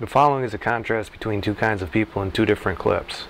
The following is a contrast between two kinds of people in two different clips.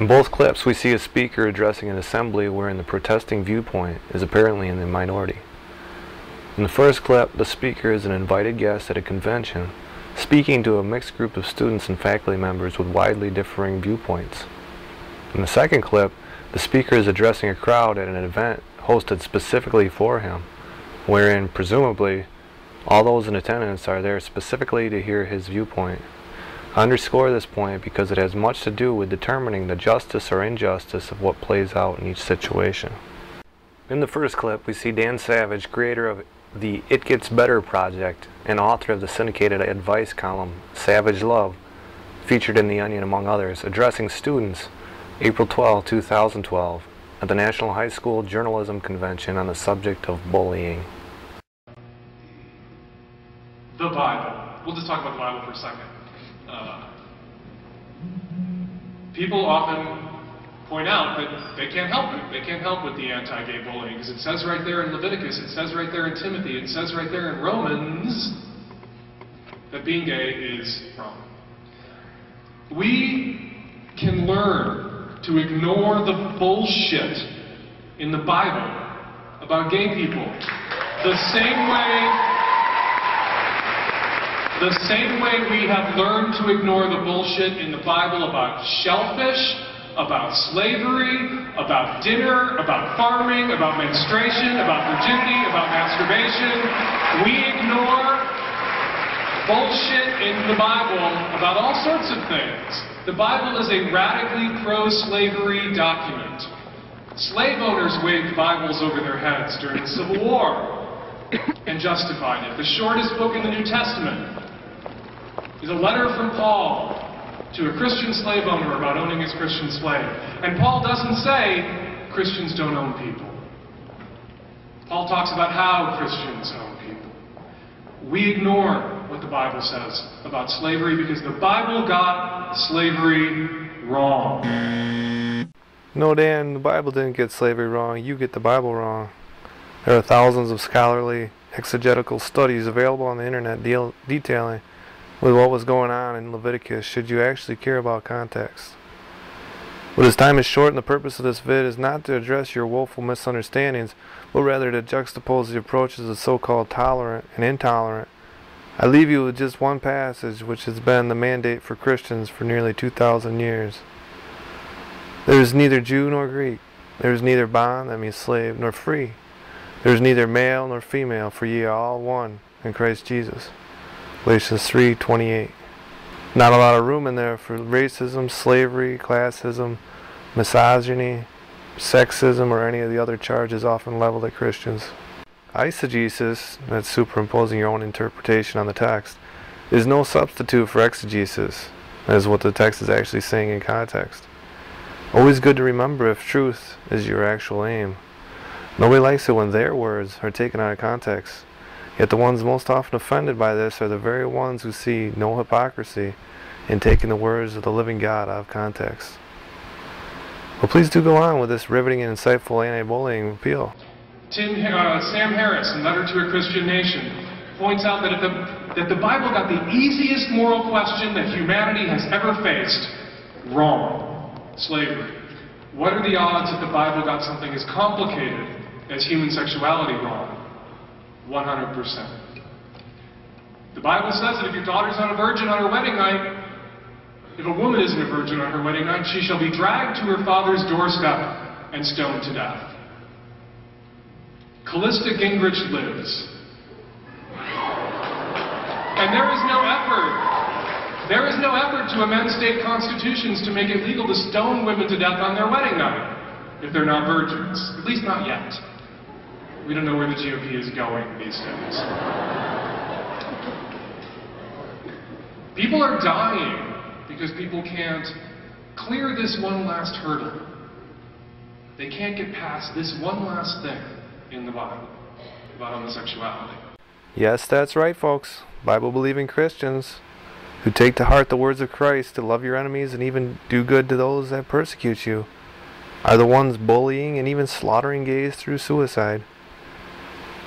In both clips, we see a speaker addressing an assembly wherein the protesting viewpoint is apparently in the minority. In the first clip, the speaker is an invited guest at a convention, speaking to a mixed group of students and faculty members with widely differing viewpoints. In the second clip, the speaker is addressing a crowd at an event hosted specifically for him, wherein, presumably, all those in attendance are there specifically to hear his viewpoint. I underscore this point because it has much to do with determining the justice or injustice of what plays out in each situation. In the first clip, we see Dan Savage, creator of the It Gets Better project and author of the syndicated advice column Savage Love, featured in The Onion among others, addressing students April 12, 2012, at the National High School Journalism Convention on the subject of bullying the Bible. We'll just talk about the Bible for a second. Uh, people often point out that they can't help it. They can't help with the anti-gay bullying because it says right there in Leviticus, it says right there in Timothy, it says right there in Romans that being gay is wrong. We can learn to ignore the bullshit in the Bible about gay people the same way the same way we have learned to ignore the bullshit in the Bible about shellfish, about slavery, about dinner, about farming, about menstruation, about virginity, about masturbation, we ignore bullshit in the Bible about all sorts of things. The Bible is a radically pro-slavery document. Slave owners waved Bibles over their heads during the Civil War and justified it. The shortest book in the New Testament is a letter from Paul to a Christian slave owner about owning his Christian slave. And Paul doesn't say Christians don't own people. Paul talks about how Christians own people. We ignore what the Bible says about slavery because the Bible got slavery wrong. No, Dan, the Bible didn't get slavery wrong. You get the Bible wrong. There are thousands of scholarly exegetical studies available on the internet detailing with what was going on in Leviticus should you actually care about context. But as time is short and the purpose of this vid is not to address your woeful misunderstandings, but rather to juxtapose the approaches of so-called tolerant and intolerant, I leave you with just one passage which has been the mandate for Christians for nearly 2,000 years. There is neither Jew nor Greek. There is neither bond, that means slave, nor free. There is neither male nor female, for ye are all one in Christ Jesus. Galatians 3:28. Not a lot of room in there for racism, slavery, classism, misogyny, sexism, or any of the other charges often leveled at Christians. Eisegesis, that's superimposing your own interpretation on the text, is no substitute for exegesis, is what the text is actually saying in context. Always good to remember if truth is your actual aim. Nobody likes it when their words are taken out of context. Yet the ones most often offended by this are the very ones who see no hypocrisy in taking the words of the living God out of context. Well, please do go on with this riveting and insightful anti-bullying appeal. Tim, uh, Sam Harris, in Letter to a Christian Nation, points out that, the, that the Bible got the easiest moral question that humanity has ever faced wrong slavery. What are the odds that the Bible got something as complicated as human sexuality wrong? 100%. The Bible says that if your daughter's not a virgin on her wedding night, if a woman isn't a virgin on her wedding night, she shall be dragged to her father's doorstep and stoned to death. Callista Gingrich lives. And there is no effort. There is no effort to amend state constitutions to make it legal to stone women to death on their wedding night if they're not virgins. At least not yet. We don't know where the GOP is going these days. People are dying because people can't clear this one last hurdle. They can't get past this one last thing in the Bible about homosexuality. Yes, that's right, folks. Bible believing Christians who take to heart the words of Christ to love your enemies and even do good to those that persecute you are the ones bullying and even slaughtering gays through suicide.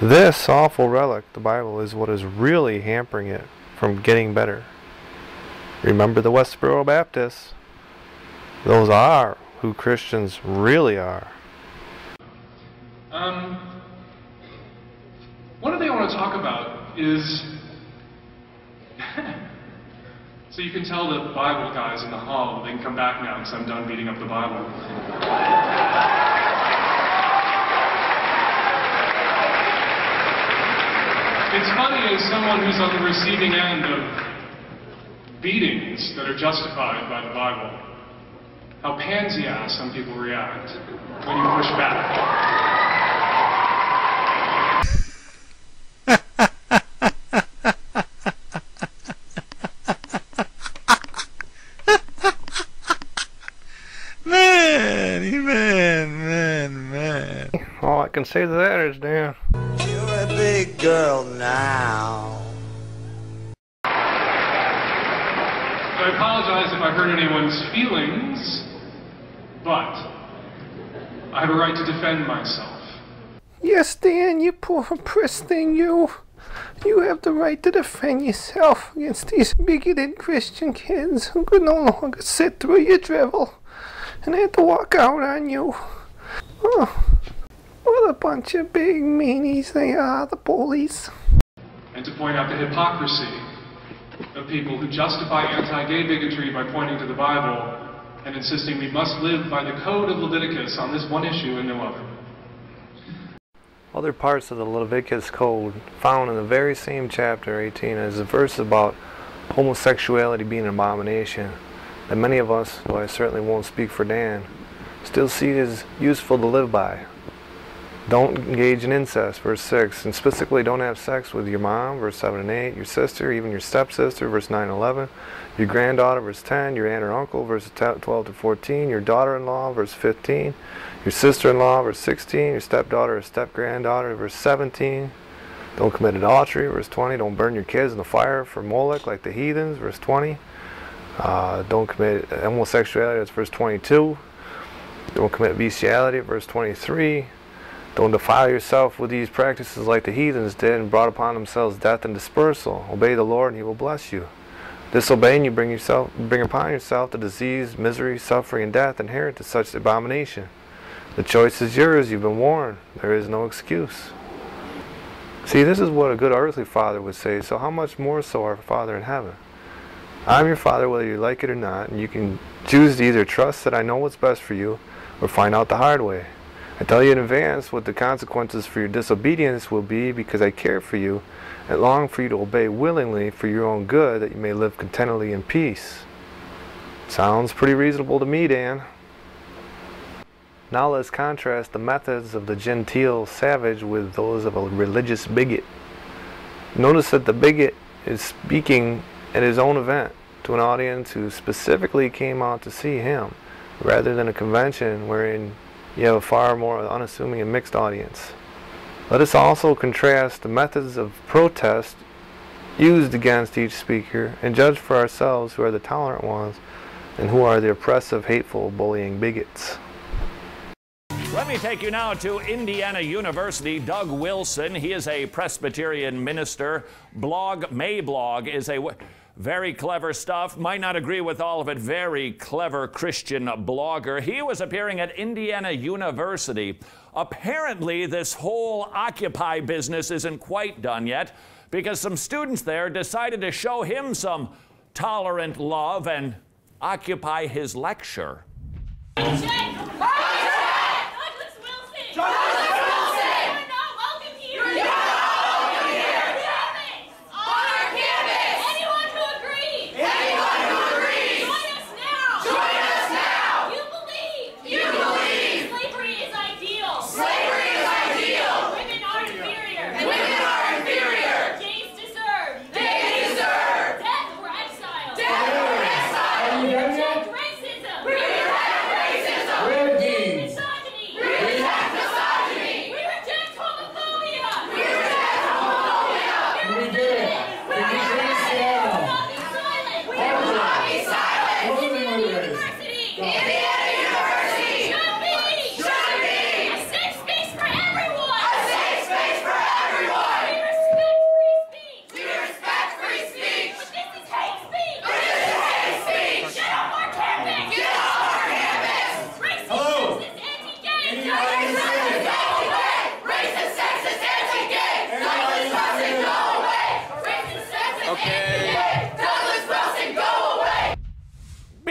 This awful relic, the Bible, is what is really hampering it from getting better. Remember the Westboro Baptists. Those are who Christians really are. Um, one thing I want to talk about is so you can tell the Bible guys in the hall they can come back now because I'm done beating up the Bible. It's funny as someone who's on the receiving end of beatings that are justified by the Bible, how pansy-ass some people react when you push back. Man, man, man, man. All I can say to that is, Dan, You're a big girl now. I apologize if I hurt anyone's feelings, but I have a right to defend myself. Yes, Dan, you poor oppressed thing, you. You have the right to defend yourself against these bigoted Christian kids who could no longer sit through your drivel and had to walk out on you. Oh, what a bunch of big meanies they are, the bullies. And to point out the hypocrisy of people who justify anti-gay bigotry by pointing to the Bible and insisting we must live by the code of Leviticus on this one issue and no other. Other parts of the Leviticus Code found in the very same chapter 18 is a verse about homosexuality being an abomination that many of us, though I certainly won't speak for Dan, still see as useful to live by. Don't engage in incest, verse 6, and specifically don't have sex with your mom, verse 7 and 8, your sister, even your stepsister, verse 9 and 11, your granddaughter, verse 10, your aunt or uncle, verse 12 to 14, your daughter-in-law, verse 15, your sister-in-law, verse 16, your stepdaughter or step-granddaughter, verse 17. Don't commit adultery, verse 20. Don't burn your kids in the fire for Moloch like the heathens, verse 20. Uh, don't commit homosexuality, that's verse 22. Don't commit bestiality, verse 23. Don't defile yourself with these practices like the heathens did and brought upon themselves death and dispersal. Obey the Lord and he will bless you. Disobeying you bring yourself bring upon yourself the disease, misery, suffering, and death inherent to such abomination. The choice is yours, you've been warned. There is no excuse. See, this is what a good earthly father would say, so how much more so our Father in heaven? I'm your father whether you like it or not, and you can choose to either trust that I know what's best for you or find out the hard way. I tell you in advance what the consequences for your disobedience will be because I care for you and long for you to obey willingly for your own good that you may live contentedly in peace. Sounds pretty reasonable to me, Dan. Now let's contrast the methods of the genteel savage with those of a religious bigot. Notice that the bigot is speaking at his own event to an audience who specifically came out to see him, rather than a convention wherein you have a far more unassuming and mixed audience. Let us also contrast the methods of protest used against each speaker and judge for ourselves who are the tolerant ones and who are the oppressive, hateful, bullying bigots. Let me take you now to Indiana University. Doug Wilson, he is a Presbyterian minister. Blog Mablog is a very clever stuff. Might not agree with all of it. Very clever Christian blogger. He was appearing at Indiana University. Apparently, this whole Occupy business isn't quite done yet because some students there decided to show him some tolerant love and occupy his lecture.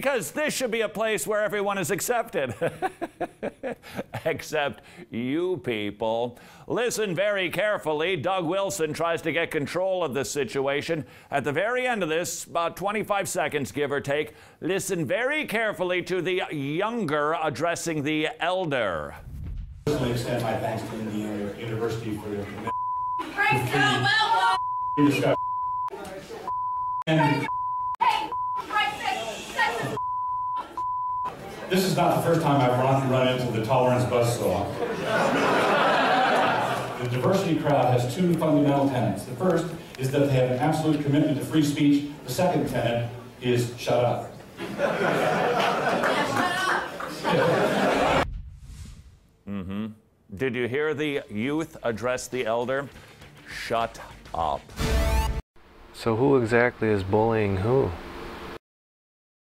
because this should be a place where everyone is accepted. Except you people. Listen very carefully. Doug Wilson tries to get control of the situation. At the very end of this, about 25 seconds, give or take, listen very carefully to the younger addressing the elder. I extend my thanks to Indiana University for your commitment this is not the first time I've run, run into the tolerance buzzsaw. The diversity crowd has two fundamental tenets. The first is that they have an absolute commitment to free speech. The second tenet is shut up. mm-hmm. Did you hear the youth address the elder? Shut up. So who exactly is bullying who?